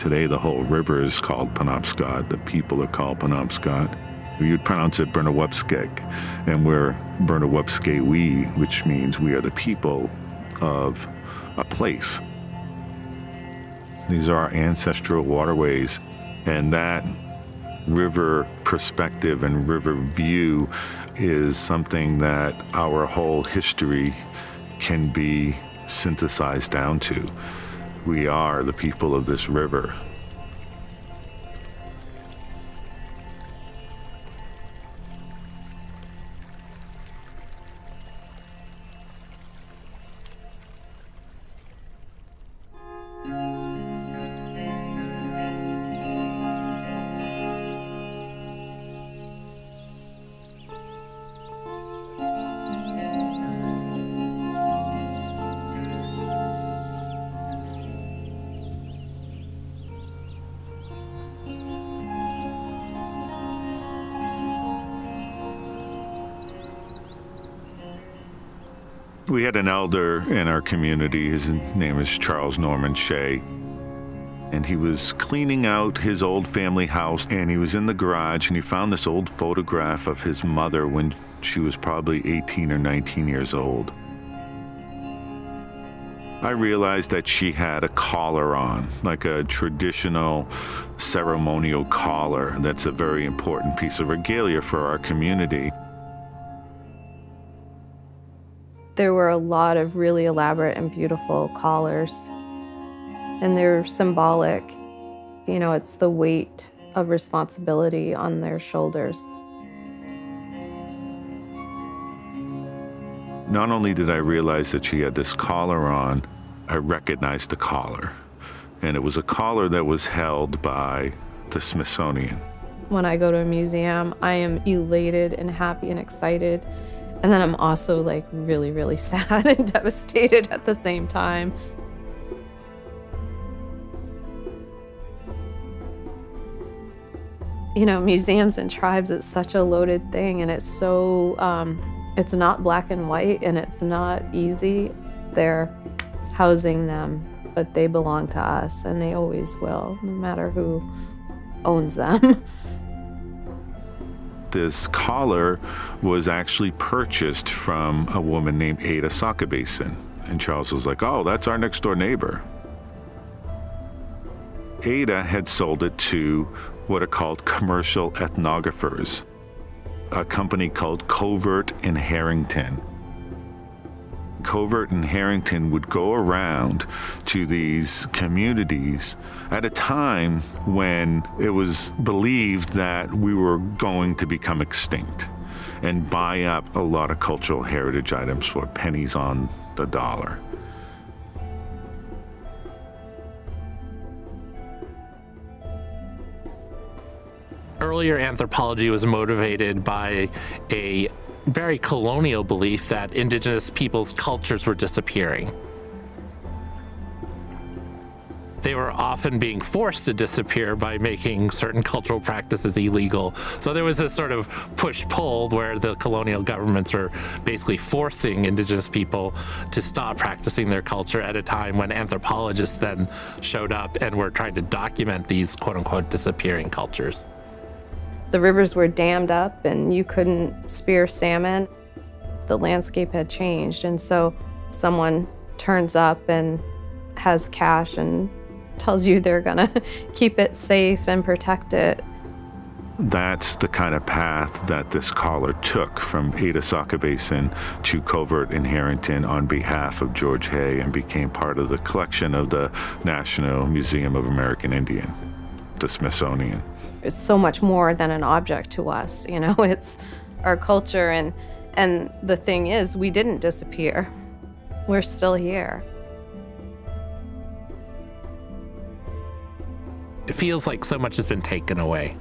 Today, the whole river is called Penobscot. The people are called Penobscot. You'd pronounce it Panawahpskek, and we're Panawahpskewi, which means we are the people of a place. These are our ancestral waterways, and that river perspective and river view is something that our whole history can be synthesized down to. We are the people of this river. We had an elder in our community. His name is Charles Norman Shay. And he was cleaning out his old family house, and he was in the garage, and he found this old photograph of his mother when she was probably 18 or 19 years old. I realized that she had a collar on, like a traditional ceremonial collar. That's a very important piece of regalia for our community. There were a lot of really elaborate and beautiful collars, and they're symbolic. You know, it's the weight of responsibility on their shoulders. Not only did I realize that she had this collar on, I recognized the collar. And it was a collar that was held by the Smithsonian. When I go to a museum, I am elated and happy and excited and then I'm also like really, really sad and devastated at the same time. You know, museums and tribes, it's such a loaded thing and it's so, um, it's not black and white and it's not easy. They're housing them, but they belong to us and they always will, no matter who owns them. this collar was actually purchased from a woman named Ada Sockabasin. And Charles was like, oh, that's our next door neighbor. Ada had sold it to what are called commercial ethnographers, a company called Covert in Harrington. Covert and Harrington would go around to these communities at a time when it was believed that we were going to become extinct and buy up a lot of cultural heritage items for pennies on the dollar. Earlier anthropology was motivated by a very colonial belief that indigenous peoples' cultures were disappearing. They were often being forced to disappear by making certain cultural practices illegal. So there was this sort of push pull where the colonial governments were basically forcing indigenous people to stop practicing their culture at a time when anthropologists then showed up and were trying to document these quote unquote disappearing cultures the rivers were dammed up and you couldn't spear salmon. The landscape had changed, and so someone turns up and has cash and tells you they're gonna keep it safe and protect it. That's the kind of path that this collar took from Ada Sockabasin to Covert in Harrington on behalf of George Heye and became part of the collection of the National Museum of American Indian, the Smithsonian it's so much more than an object to us. You know, it's our culture, and and the thing is, we didn't disappear. We're still here. It feels like so much has been taken away.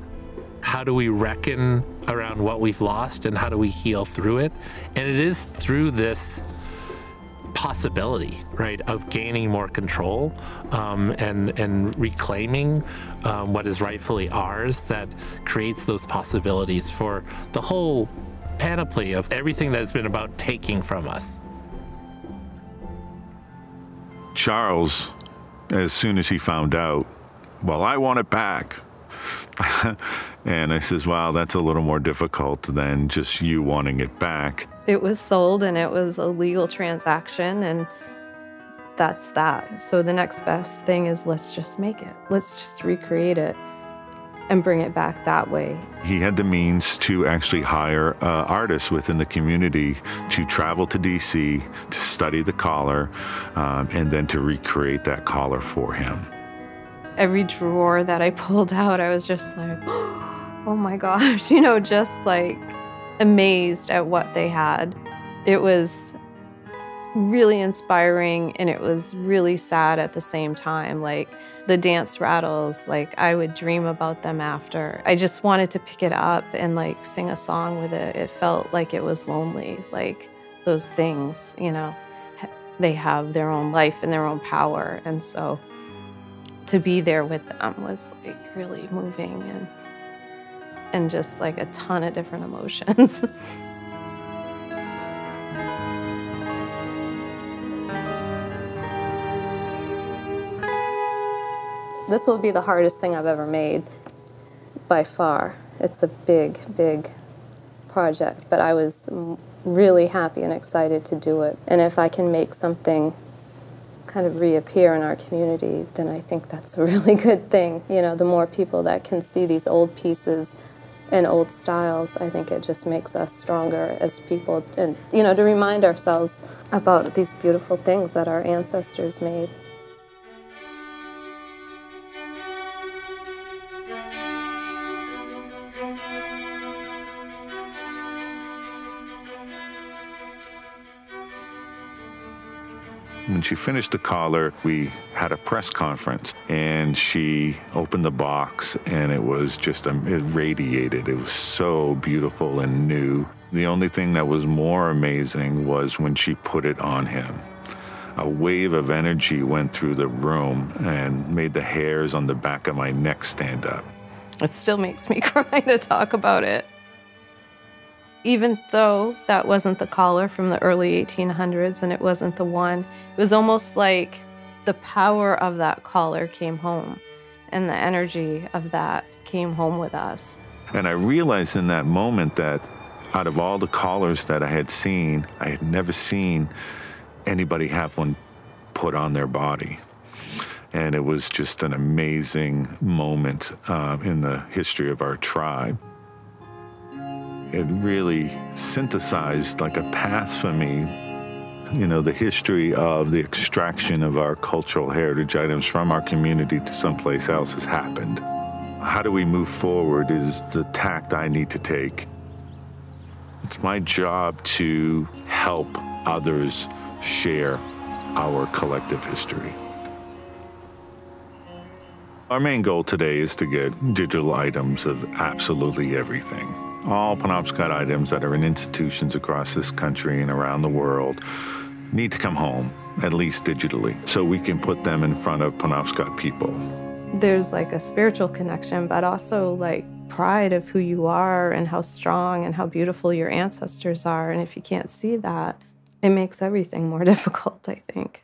How do we reckon around what we've lost and how do we heal through it? And it is through this possibility, right, of gaining more control um, and and reclaiming um, what is rightfully ours that creates those possibilities for the whole panoply of everything that has been about taking from us. Charles, as soon as he found out Well, I want it back. and I says, Well, that's a little more difficult than just you wanting it back. It was sold and it was a legal transaction, and that's that. So the next best thing is let's just make it, let's just recreate it and bring it back that way. He had the means to actually hire uh, artists within the community to travel to DC to study the collar um, and then to recreate that collar for him. Every drawer that I pulled out, I was just like, oh my gosh, you know, just like amazed at what they had. It was really inspiring and it was really sad at the same time. Like the dance rattles, like I would dream about them after. I just wanted to pick it up and like sing a song with it. It felt like it was lonely, like those things, you know, they have their own life and their own power. And so to be there with them was like really moving and and just like a ton of different emotions. this will be the hardest thing I've ever made by far. It's a big, big project, but I was really happy and excited to do it. And if I can make something kind of reappear in our community, then I think that's a really good thing. You know, the more people that can see these old pieces and old styles, I think it just makes us stronger as people and, you know, to remind ourselves about these beautiful things that our ancestors made. When she finished the collar, we had a press conference and she opened the box and it was just, um, it radiated. It was so beautiful and new. The only thing that was more amazing was when she put it on him. A wave of energy went through the room and made the hairs on the back of my neck stand up. It still makes me cry to talk about it. Even though that wasn't the collar from the early 1800s and it wasn't the one, it was almost like the power of that collar came home and the energy of that came home with us. And I realized in that moment that out of all the collars that I had seen, I had never seen anybody have one put on their body. And it was just an amazing moment uh, in the history of our tribe it really synthesized like a path for me. You know, the history of the extraction of our cultural heritage items from our community to someplace else has happened. How do we move forward is the tact I need to take. It's my job to help others share our collective history. Our main goal today is to get digital items of absolutely everything all Penobscot items that are in institutions across this country and around the world need to come home, at least digitally, so we can put them in front of Penobscot people. There's like a spiritual connection, but also like pride of who you are and how strong and how beautiful your ancestors are. And if you can't see that, it makes everything more difficult, I think.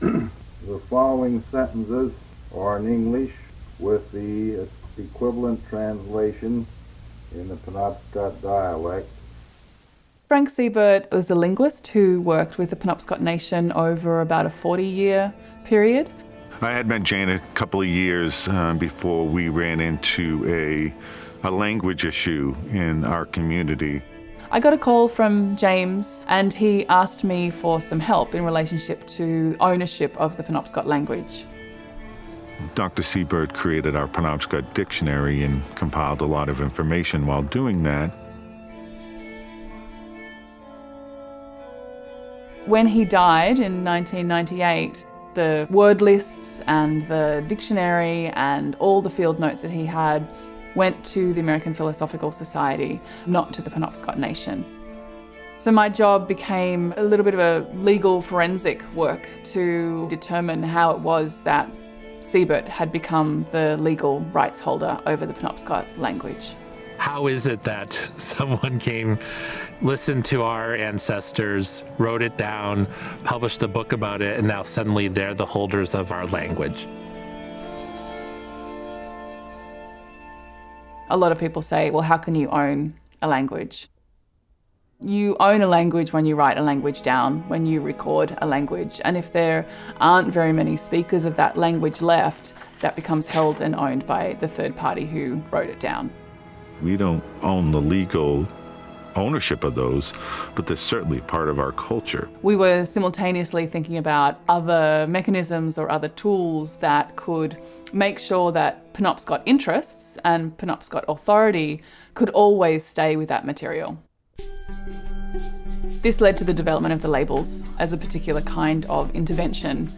following sentences are in English with the equivalent translation in the Penobscot dialect. Frank Siebert was a linguist who worked with the Penobscot Nation over about a 40 year period. I had met Jane a couple of years uh, before we ran into a, a language issue in our community. I got a call from James and he asked me for some help in relationship to ownership of the Penobscot language. Dr. Siebert created our Penobscot dictionary and compiled a lot of information while doing that. When he died in 1998, the word lists and the dictionary and all the field notes that he had went to the American Philosophical Society, not to the Penobscot Nation. So my job became a little bit of a legal forensic work to determine how it was that Siebert had become the legal rights holder over the Penobscot language. How is it that someone came, listened to our ancestors, wrote it down, published a book about it, and now suddenly they're the holders of our language? A lot of people say, well, how can you own a language? You own a language when you write a language down, when you record a language. And if there aren't very many speakers of that language left, that becomes held and owned by the third party who wrote it down. We don't own the legal ownership of those, but they're certainly part of our culture. We were simultaneously thinking about other mechanisms or other tools that could make sure that Penobscot interests and Penobscot authority could always stay with that material. This led to the development of the labels as a particular kind of intervention.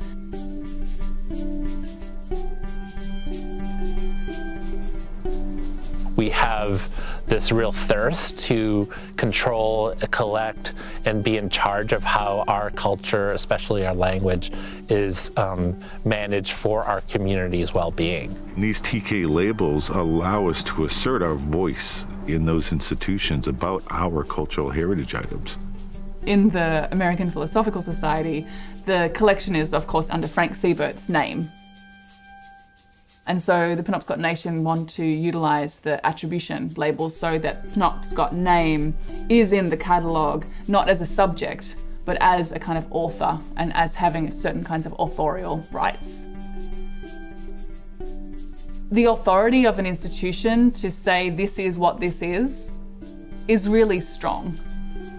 We have this real thirst to control, collect, and be in charge of how our culture, especially our language, is um, managed for our community's well-being. These TK labels allow us to assert our voice in those institutions about our cultural heritage items. In the American Philosophical Society, the collection is, of course, under Frank Siebert's name. And so the Penobscot Nation want to utilise the attribution labels so that Penobscot name is in the catalogue, not as a subject, but as a kind of author and as having certain kinds of authorial rights the authority of an institution to say this is what this is is really strong.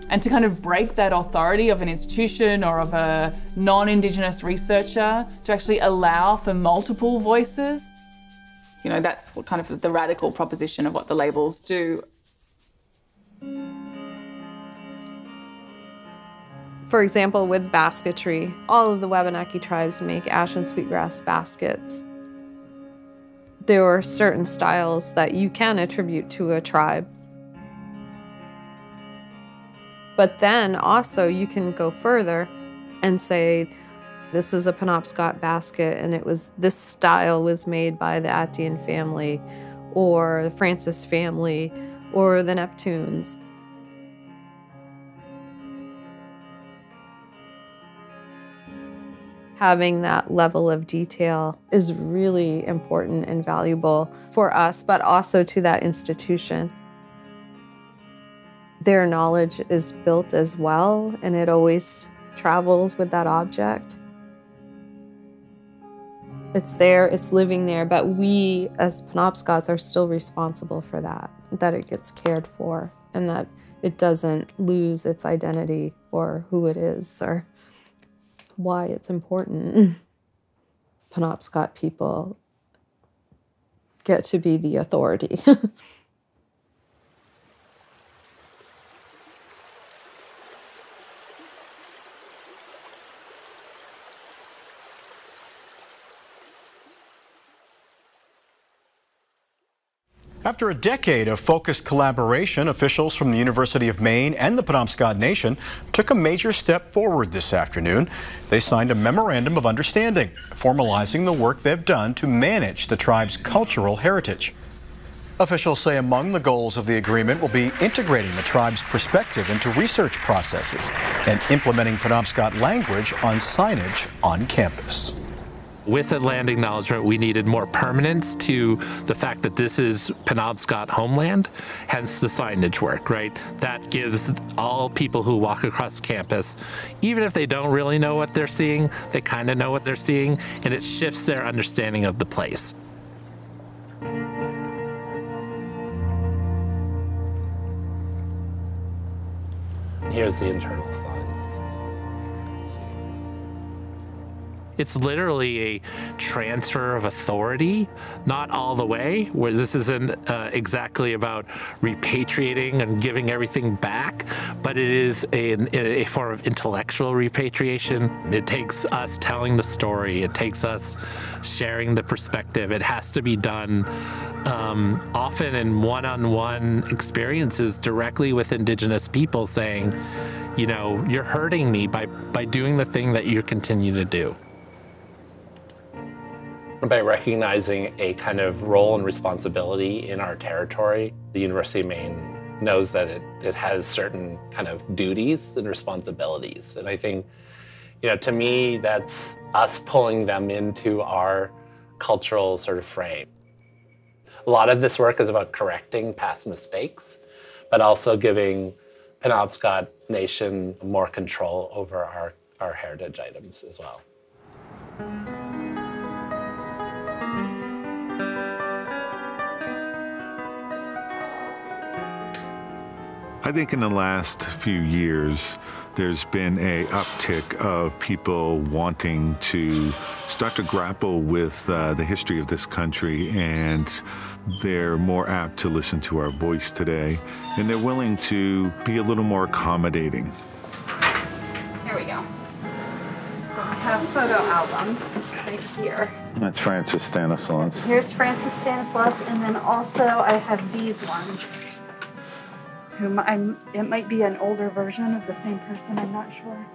And to kind of break that authority of an institution or of a non Indigenous researcher to actually allow for multiple voices, you know, that's what kind of the radical proposition of what the labels do. For example, with basketry, all of the Wabanaki tribes make ash and sweetgrass baskets there are certain styles that you can attribute to a tribe. But then also you can go further and say, this is a Penobscot basket and it was this style was made by the Attean family or the Francis family or the Neptunes. having that level of detail is really important and valuable for us, but also to that institution. Their knowledge is built as well, and it always travels with that object. It's there, it's living there, but we as Penobscots are still responsible for that, that it gets cared for, and that it doesn't lose its identity or who it is or why it's important. Penobscot people get to be the authority. After a decade of focused collaboration, officials from the University of Maine and the Penobscot Nation took a major step forward this afternoon. They signed a memorandum of understanding, formalizing the work they've done to manage the tribe's cultural heritage. Officials say among the goals of the agreement will be integrating the tribe's perspective into research processes and implementing Penobscot language on signage on campus. With the land acknowledgement, we needed more permanence to the fact that this is Penobscot homeland, hence the signage work, right? That gives all people who walk across campus, even if they don't really know what they're seeing, they kind of know what they're seeing, and it shifts their understanding of the place. Here's the internal signs. It's literally a transfer of authority, not all the way, where this isn't uh, exactly about repatriating and giving everything back, but it is a, a form of intellectual repatriation. It takes us telling the story, it takes us sharing the perspective. It has to be done um, often in one on one experiences directly with Indigenous people saying, you know, you're hurting me by, by doing the thing that you continue to do. By recognizing a kind of role and responsibility in our territory. The University of Maine knows that it, it has certain kind of duties and responsibilities. And I think, you know, to me, that's us pulling them into our cultural sort of frame. A lot of this work is about correcting past mistakes, but also giving Penobscot Nation more control over our, our heritage items as well. I think in the last few years, there's been a uptick of people wanting to start to grapple with uh, the history of this country and they're more apt to listen to our voice today and they're willing to be a little more accommodating. Here we go. So we have photo albums right here. That's Francis Stanislaus. Here's Francis Stanislaus, and then also I have these ones whom I'm, it might be an older version of the same person, I'm not sure.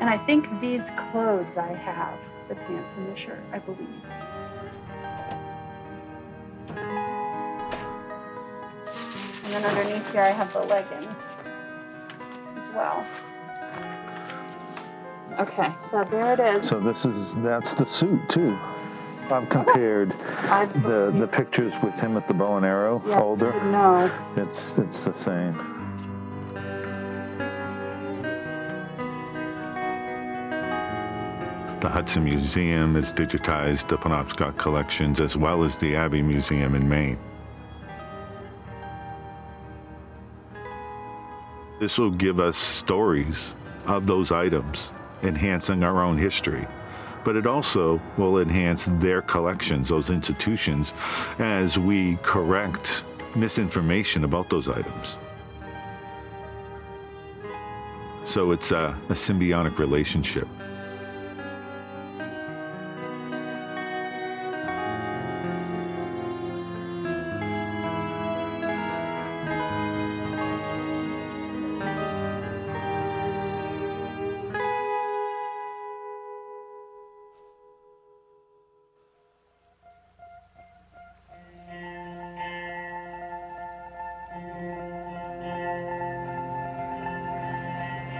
And I think these clothes I have, the pants and the shirt, I believe. Then underneath here I have the leggings as well. Okay, so there it is. So this is that's the suit too. I've compared the the pictures with him at the bow and arrow yeah, holder. No. It's it's the same. The Hudson Museum has digitized the Penobscot collections as well as the Abbe Museum in Maine. This will give us stories of those items, enhancing our own history. But it also will enhance their collections, those institutions, as we correct misinformation about those items. So it's a, a symbiotic relationship.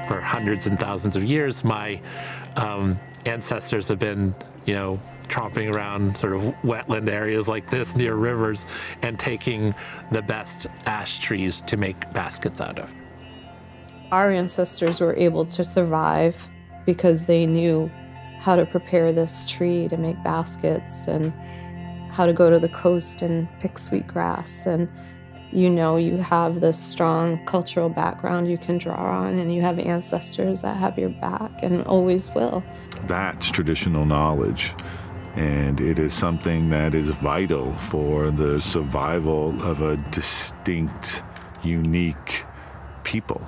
For hundreds and thousands of years, my um, ancestors have been, you know, tromping around sort of wetland areas like this near rivers and taking the best ash trees to make baskets out of. Our ancestors were able to survive because they knew how to prepare this tree to make baskets and how to go to the coast and pick sweetgrass and you know you have this strong cultural background you can draw on and you have ancestors that have your back and always will. That's traditional knowledge. And it is something that is vital for the survival of a distinct, unique people.